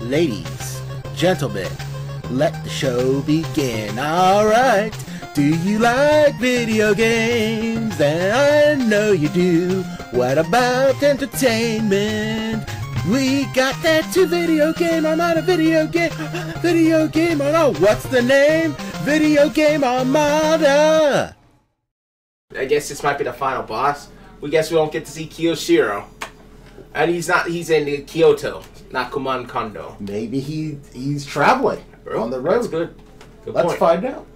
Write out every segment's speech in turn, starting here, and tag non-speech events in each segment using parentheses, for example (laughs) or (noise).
Ladies, gentlemen, let the show begin. Alright, do you like video games? Then I know you do. What about entertainment? We got that to video game. I'm not a video game. (gasps) Video game. No, what's the name? Video game Armada. I guess this might be the final boss. We guess we won't get to see Kyoshiro. And he's not, he's in Kyoto, not Kuman Kondo. Maybe he he's traveling on the road. That's good. Good Let's point. find out.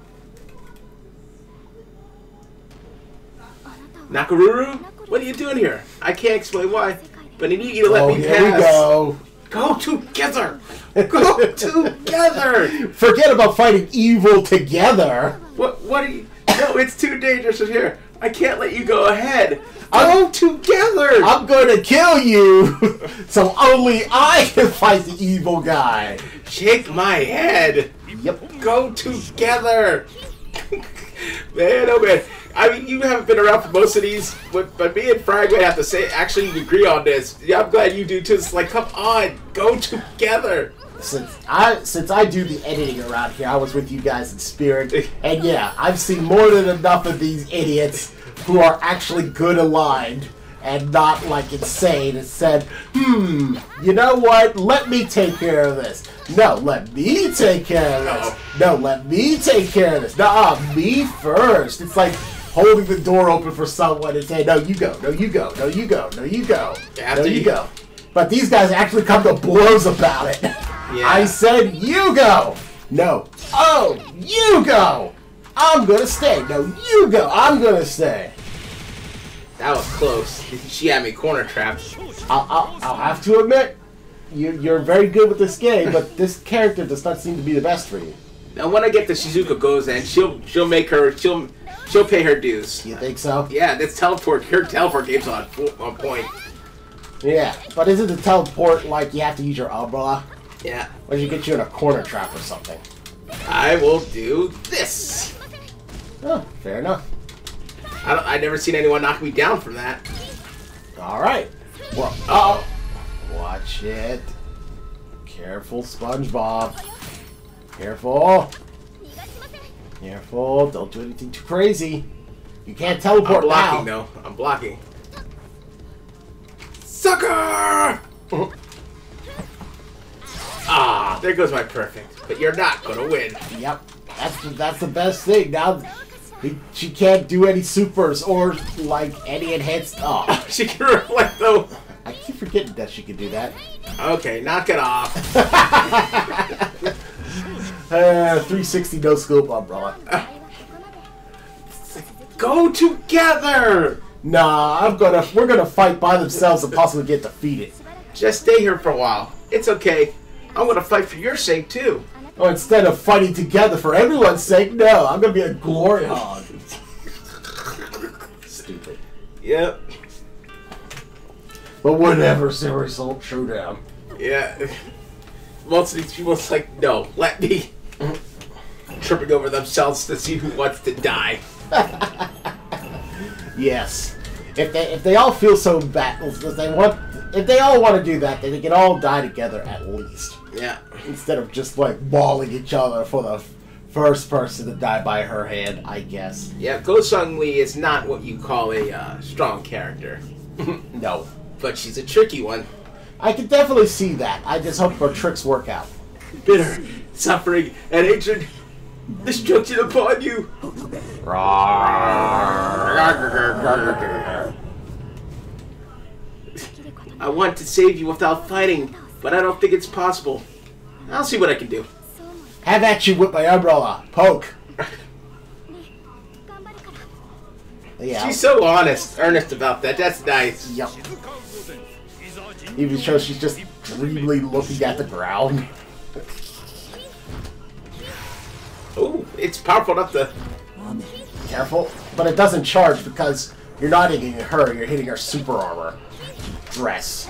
Nakoruru? What are you doing here? I can't explain why, but I need you to let oh, me here pass. we go. Go together! (laughs) Go together! Forget about fighting evil together. What, what are you? No, it's too dangerous in here. I can't let you go ahead. Go together! I'm going to kill you, (laughs) so only I can fight the evil guy. Shake my head. Yep. Go together. (laughs) man, oh man. I mean, you haven't been around for most of these, but, but me and Frag would have to say, actually, agree on this. Yeah, I'm glad you do too. It's like, come on, go together. Since I since I do the editing around here, I was with you guys in spirit, and yeah, I've seen more than enough of these idiots who are actually good aligned and not like insane and said, "Hmm, you know what? Let me take care of this." No, let me take care of this. No, let me take care of this. Nah, me first. It's like holding the door open for someone and saying, "No, you go. No, you go. No, you go. No, you go. After no, you you- go." But these guys actually come to blows about it. Yeah. I said you go. No. Oh, you go. I'm gonna stay. No, you go. I'm gonna stay. That was close. She had me corner trapped. I'll, I'll, I'll have to admit, you, you're very good with this game, but (laughs) this character does not seem to be the best for you. Now, when I get to Shizuka Gozen, she'll she'll make her she'll she'll pay her dues. You think so? Yeah, this teleport her teleport game's on on point. Yeah. But isn't the teleport like you have to use your umbrella? Yeah, Or you get you in a corner trap or something? I will do this. Oh, fair enough. I don't, I've never seen anyone knock me down from that. All right. Well, oh, watch it. Careful, SpongeBob. Careful. Careful. Don't do anything too crazy. You can't I'm teleport blocking now. though. I'm blocking. Sucker! (laughs) ah, there goes my perfect. But you're not gonna win. Yep. That's the, that's the best thing. Now he, she can't do any supers or like any enhanced. Oh, (laughs) she can reflect though. I keep forgetting that she can do that. Okay, knock it off. (laughs) Uh, 360 no scope umbrella. Go together! Nah, I'm gonna. We're gonna fight by themselves and possibly get defeated. Just stay here for a while. It's okay. I'm gonna fight for your sake too. Oh, instead of fighting together for everyone's sake, no, I'm gonna be a glory hog. Stupid. Yep. But whatever, Serious Salt Showdown. Yeah. Most of these people, it's like, no, let me. Tripping over themselves to see who wants to die. (laughs) Yes. If they if they all feel so bad, if they want, if they all want to do that, then they can all die together at least, Yeah. instead of just like mauling each other for the f- first person to die by her hand. I guess. Yeah, Gongsun Li is not what you call a uh, strong character, (laughs) No. but she's a tricky one. I can definitely see that. I just hope her tricks work out. Bitter, suffering, and hatred. Destruction upon you. (laughs) I want to save you without fighting, but I don't think it's possible. I'll see what I can do. Have at you with my umbrella. Poke. Yeah. She's so honest, earnest about that. That's nice. Yep. Even shows she's just dreamily looking at the ground. Ooh, it's powerful enough to. Careful. But it doesn't charge because you're not hitting her, you're hitting her super armor. Dress.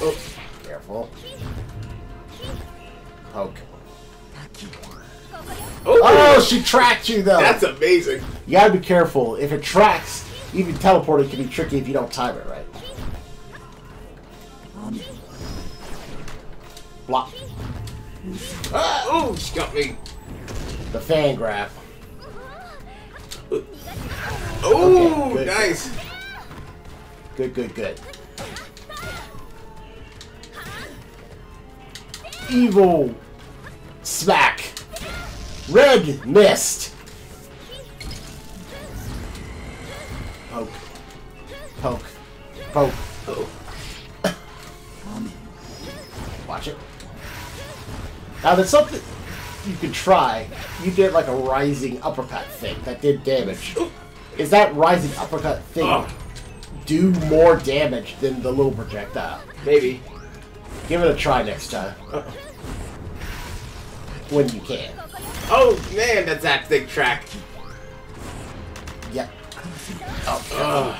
Oh, Careful. Poke. oh, Oh, she tracked you though! that's amazing. You gotta be careful. If it tracks, even teleporting can be tricky if you don't time it right. Block. Ah, ooh, she got me. The fan grab. Oh, Okay, good. nice. Good, good, good. Evil smack. Red mist. Poke. Poke. Poke. Oh, Watch it. Now there's something you could try. You did like a rising uppercut thing that did damage. Is that rising uppercut thing oh, do more damage than the little projectile? maybe. Give it a try next time. When you can. oh man, that's that big track. Yep. Ugh.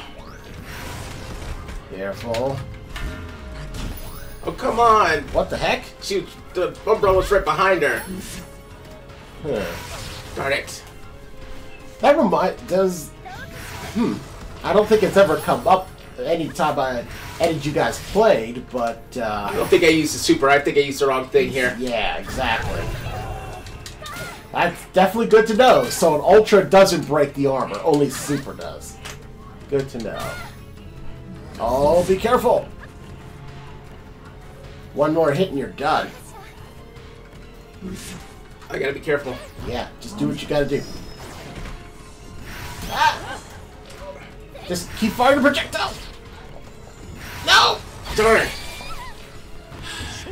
Careful. Oh come on. What the heck? She, the umbrella's right behind her. Huh. Darn it. That remind does. Hmm. I don't think it's ever come up any time I any you guys played, but I uh, don't think I used the super. I think I used the wrong thing here. yeah, exactly. That's definitely good to know. So an ultra doesn't break the armor, only super does. Good to know. Oh, be careful. One more hit and you're done. I gotta be careful. Yeah, just do what you gotta do. Ah! Just keep firing the projectile! No! Darn it.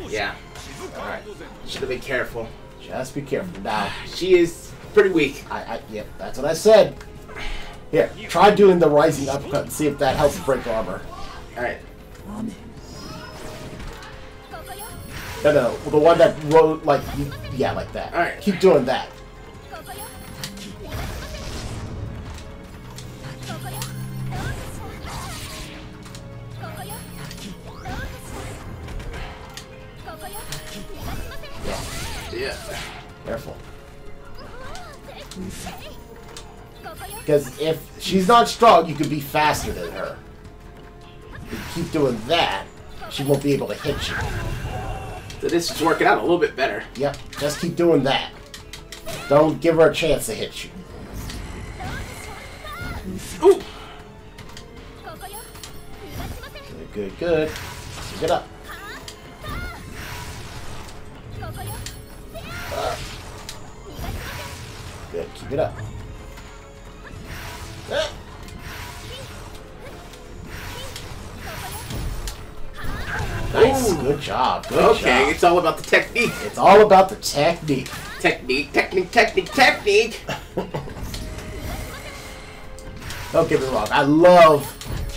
Yeah, Alright, should have been careful. just be careful. Now, She is pretty weak. I, I, yep, that's what I said. Here, try doing the rising uppercut and see if that helps break armor. Alright. No, no, the one that wrote, like, you- yeah, like that. Alright. Keep doing that. Yeah. careful. Because if she's not strong, you can be faster than her. If you keep doing that, she won't be able to hit you. So this is working out a little bit better. Yep, just keep doing that. Don't give her a chance to hit you. Ooh! Good, good, good. It up. Keep it up. Ah. Nice, Ooh. good job, good Okay, job. it's all about the technique. It's all about the technique. Technique, technique, technique, technique. (laughs) Don't get me wrong, I love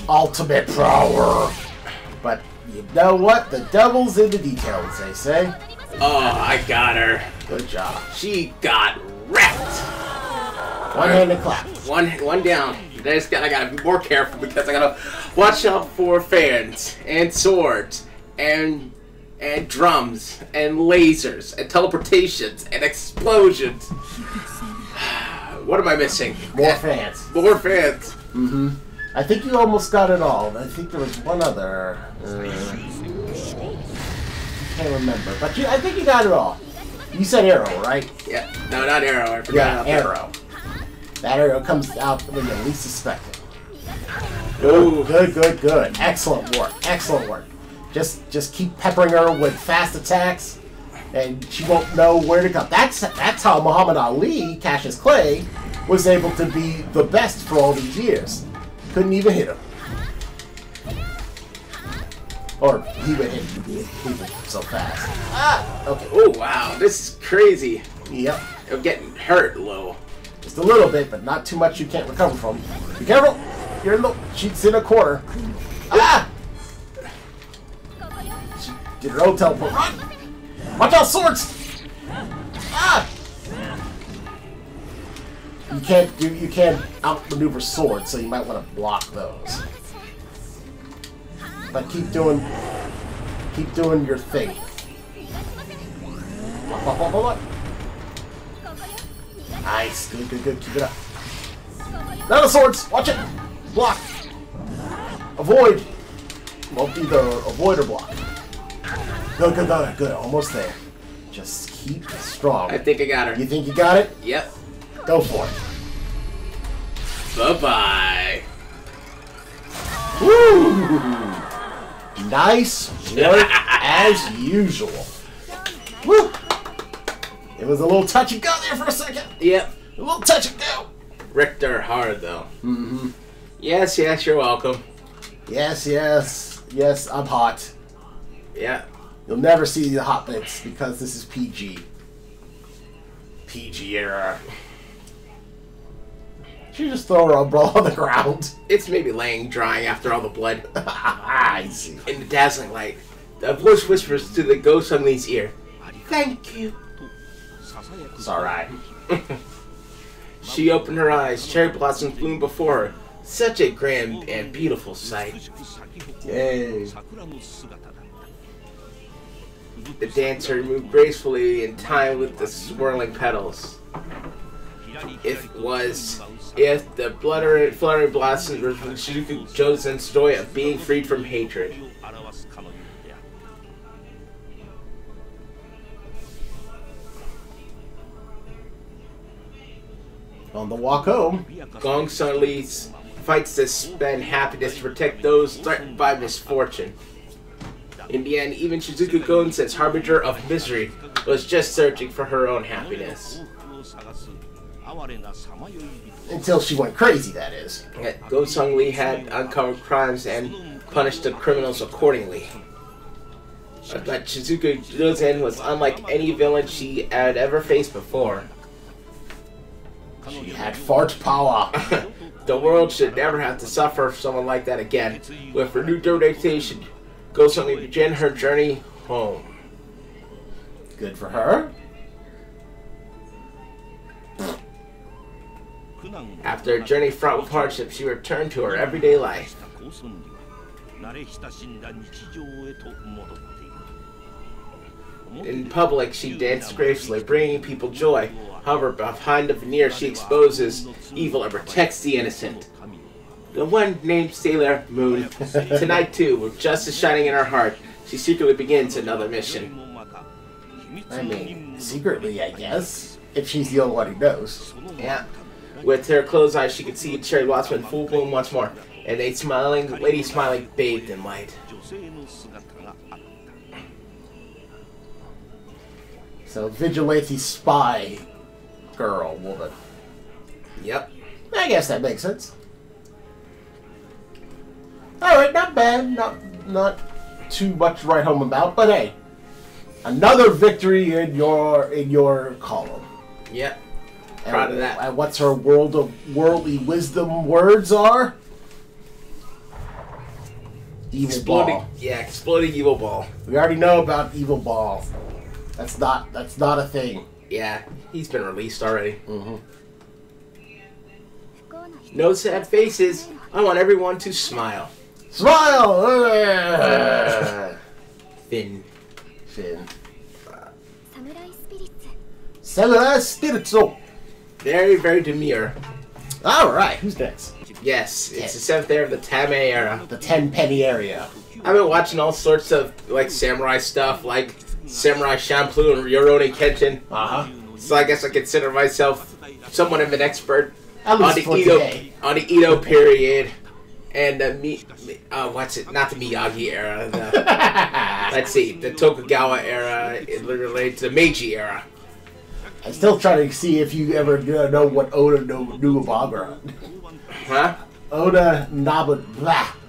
ultimate power. But you know what? The devil's in the details, they say. Oh, I got her. Good job. She got wrecked. One handed clap. One, one down. I just got, I gotta be more careful because I gotta watch out for fans and swords and and drums and lasers and teleportations and explosions. (sighs) what am I missing? More fans. More fans. Mm-hmm. I think you almost got it all. I think there was one other. Uh, can't remember, but you, I think you got it all. You said arrow, right? Yeah. No, not arrow. I forgot Yeah, about that. That arrow comes out when you least suspect it. Ooh. Good, good, good. Excellent work. Excellent work. Just, just keep peppering her with fast attacks, and she won't know where to go. That's that's how Muhammad Ali, Cassius Clay, was able to be the best for all these years. Couldn't even hit him. Or he would hit people so fast. Ah, okay. Oh wow, this is crazy. Yep. I'm getting hurt low. Just a little bit, but not too much you can't recover from. Be careful! You're in the. She's in a corner. Ah! She did her own teleport. Run! Watch out, swords! Ah! You can't do. You can't outmaneuver swords, so you might want to block those. But keep doing. Keep doing your thing. Block, block, block. Nice. Good, good, good. Keep it up. None of swords. Watch it. Block. Avoid. Won't be the avoid or block. Good, good, good, good. Almost there. Just keep strong. I think I got her. You think you got it? Yep. Go for it. Bye bye. Woo! Nice work (laughs) as usual. Woo! It was a little touch and go there for a second. Yep. A little touch and go. Richter hard though. Mm-hmm. Yes, yes, you're welcome. Yes, yes, yes. I'm hot. Yeah. You'll never see the hot bits because this is PG. PG era. She just throw her umbrella (laughs) on the ground. It's maybe laying drying after all the blood. (laughs) I see. In the dazzling light, a voice whispers to the ghost on Lee's ear. Thank you. It's alright. (laughs) She opened her eyes. Cherry blossoms bloomed before her. Such a grand and beautiful sight. Yay. The dancer moved gracefully in time with the swirling petals. It was, if the fluttering, fluttering blossoms were Gozen's joy of being freed from hatred. On the walk home, Gongsun Li fights to spend happiness to protect those threatened by misfortune. In the end, even Shizuka Gozen's harbinger of misery was just searching for her own happiness. until she went crazy, that is. Yet Gongsun Li had uncovered crimes and punished the criminals accordingly. But Shizuka Gozen was unlike any villain she had ever faced before. She had fart power. (laughs) the world should never have to suffer from someone like that again. With renewed determination, Gongsun Li began her journey home. Good for her. After a journey fraught with hardship, she returned to her everyday life. In public, she danced gracefully, bringing people joy. However, behind the veneer, she exposes evil and protects the innocent. The one named Sailor Moon. (laughs) Tonight, too, with justice shining in her heart, she secretly begins another mission. I mean, secretly, I guess. If she's the only one who knows. Yeah. With her closed eyes, she could see Cherry Blossom in full bloom once more, and a smiling, lady smiling, bathed in light. So, vigilante spy girl, woman. Yep. I guess that makes sense. Alright, not bad. Not not too much to write home about, but hey. Another victory in your in your column. Yep. And, Proud of that. And what's her world of worldly wisdom words are? Evil Exploding. ball. Yeah, exploding evil ball. We already know about evil ball. That's not that's not a thing. Yeah, he's been released already. Mm-hmm. No sad faces. I want everyone to smile. Smile. (laughs) Finn. Finn. Samurai spirits. Oh. Very very demure. All right. Who's next? Yes, it's the seventh era of the Tame era. The ten penny area. I've been watching all sorts of like samurai stuff, like Samurai Champloo and Rurouni Kenshin. Uh huh. So I guess I consider myself somewhat of an expert At on the for Edo today. on the Edo period and the Mi, Mi- uh, what's it? Not the Miyagi era. The, (laughs) let's see, the Tokugawa era It related to the Meiji era. I'm still trying to see if you ever know what Oda no, knew about her. Huh? Oda Nabu.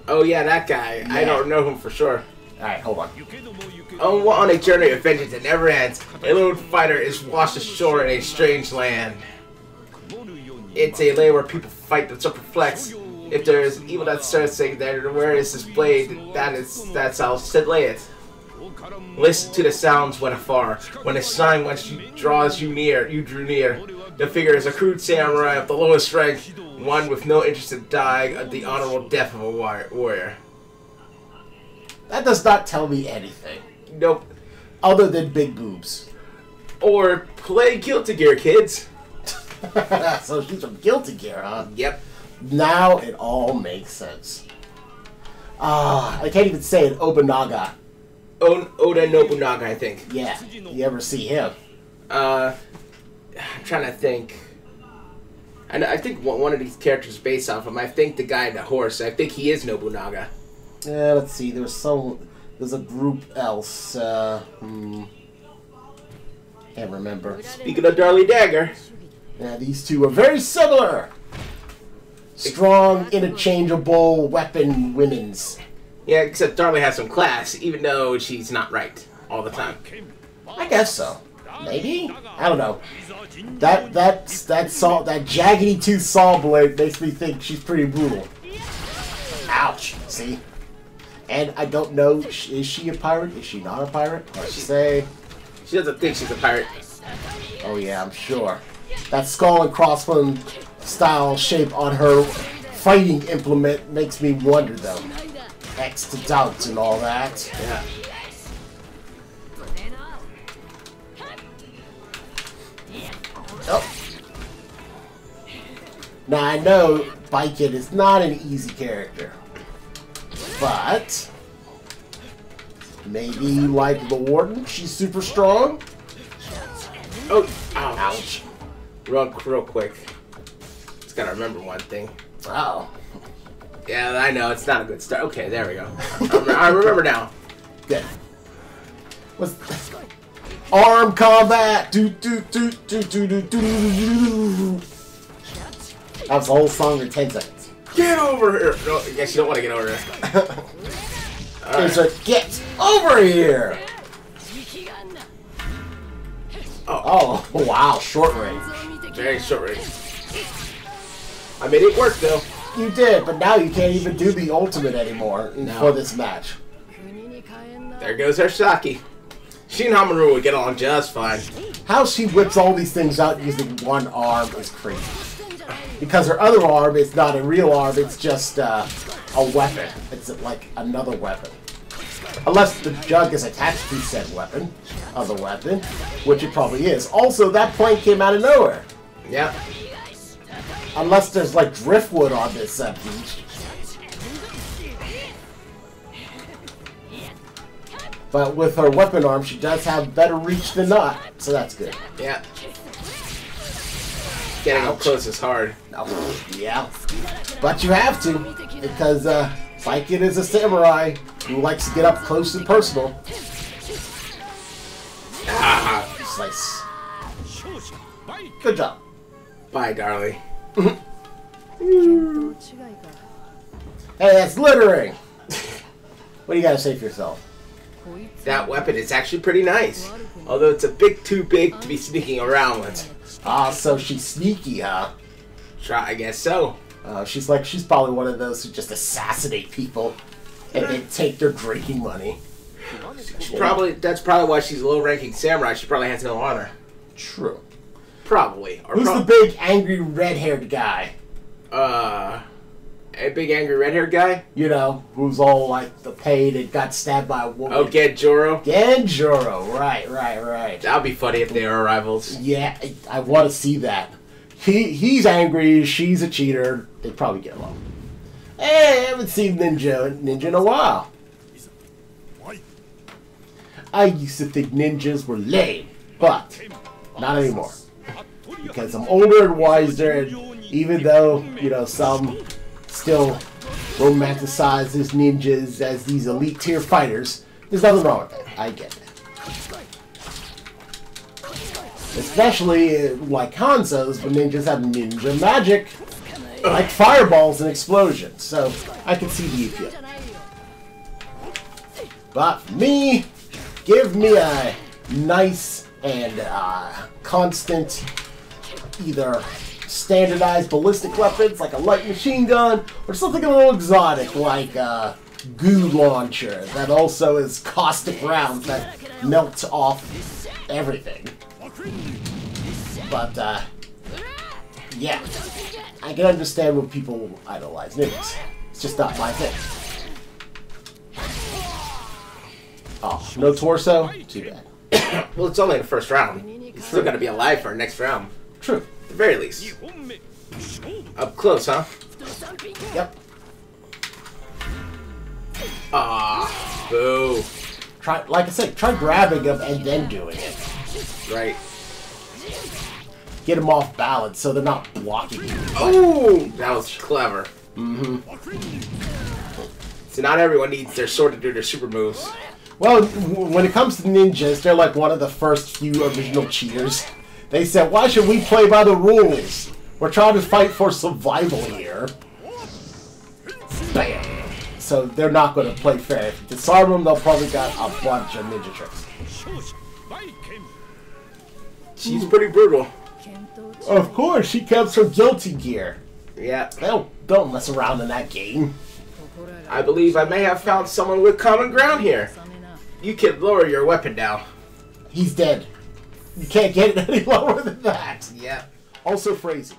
Oh yeah, that guy. I don't know him for sure. All right, hold on. On a journey of vengeance that never ends, a lone fighter is washed ashore in a strange land. It's a land where people fight so perplexed. If there's evil that's surfacing there, where is this blade? That is, that's how Sid lay it. Listen to the sounds when afar. When a sign once you draws you near, you drew near. The figure is a crude samurai of the lowest rank, one with no interest in dying of the honorable death of a warrior. That does not tell me anything Nope. other than big boobs. Or play Guilty Gear, kids. (laughs) so she's from Guilty Gear, huh? Yep. Now it all makes sense. Ah, I can't even say it. Obunaga. O- Oda Nobunaga, I think. Yeah. You ever see him? Uh, I'm trying to think. And I think one one of these characters is based off him. I think the guy in the horse. I think he is Nobunaga. Yeah, let's see. There's some. There's a group else. Uh, hmm. Can't remember. Speaking of Darli Dagger, Yeah, these two are very similar. Strong, interchangeable weapon women's. yeah, except Darlie has some class, even though she's not right all the time. I guess so. Maybe? I don't know. That that that saw that jaggedy tooth saw blade makes me think she's pretty brutal. Ouch. See? And I don't know, is she a pirate? Is she not a pirate? Hard to say. She doesn't think she's a pirate. Oh yeah, I'm sure. That skull and crossbone style shape on her fighting implement makes me wonder though. X to doubt and all that. Yeah. Oh. Now I know Baiken is not an easy character. But maybe like the Warden, she's super strong. Oh, ouch. Ouch. Real, real quick. Just gotta remember one thing. Oh. Yeah, I know it's not a good start. Okay, there we go. I, I remember now. (laughs) Good. What's arm combat? Do do do do do do do do do. That was the whole song in ten seconds. Get over here. No, I guess you don't want to get over here. (laughs) There's a get over here. Oh, Oh wow, short range. very short range. I made it work though. You did, but now you can't even do the ultimate anymore No. for this match. There goes our Saki. She and Haohmaru would get along just fine. How she whips all these things out using one arm is crazy. Because her other arm is not a real arm, it's just uh, a weapon. It's like another weapon. Unless the jug is attached to said weapon, other weapon, which it probably is. Also, that plank came out of nowhere. Yep. Unless there's like driftwood on this uh, beach. But with her weapon arm, she does have better reach than not, so that's good. Yeah. Getting up close is hard. Oh, yeah. But you have to, because uh, Baiken is a samurai who likes to get up close and personal. Ah, Slice. Good job. bye, darling. (laughs) Hey, that's littering. What do you gotta say for yourself? That weapon is actually pretty nice. Although it's a bit too big to be sneaking around with. Ah, so she's sneaky, huh? Try, I guess so. Uh, she's like, she's probably one of those who just assassinate people and then take their drinking money. Probably that's probably why she's a low-ranking samurai. She probably has no honor. True. Probably. Or Who's prob- the big, angry, red-haired guy? uh a big angry red-haired guy? You know, who's all like the pain and got stabbed by a woman. Oh, get Joro. Genjuro, right, right, right. That would be funny if they are rivals. Yeah, I, I want to see that. He he's angry. She's a cheater. They probably get along. Hey, I haven't seen Ninja Ninja in a while. I used to think ninjas were lame, but not anymore. Because I'm older and wiser, and even though you know some still romanticizes ninjas as these elite tier fighters, there's nothing wrong with that. I get it. Especially uh, like Hanzo's, when ninjas have ninja magic, like fireballs and explosions. So I can see the appeal. But me, give me a nice and uh, constant, either standardized ballistic weapons like a light machine gun, or something a little exotic like a goo launcher that also is caustic rounds that melt off everything. But, uh, yeah. I can understand when people idolize ninjas. It's just not my thing. Oh, no torso? Too bad. (coughs) Well, it's only the first round. He's still gonna be alive for our next round. True. At the very least. Up close, huh? Yep. Ah, boo. Try, like I said, try grabbing them and then doing it. Right. Get them off balance so they're not blocking you. Ooh, that was clever. Mm-hmm. So not everyone needs their sword to do their super moves. Well, when it comes to ninjas, they're like one of the first few original cheaters. They said, why should we play by the rules? We're trying to fight for survival here. Bam. So they're not going to play fair. If you disarm them, they'll probably got a bunch of ninja tricks. She's pretty brutal. Of course, she comes her Guilty Gear. Yeah. They don't, don't mess around in that game. I believe I may have found someone with common ground here. You can lower your weapon now. He's dead. You can't get it (laughs) any lower than that. Yeah. Also phrasing.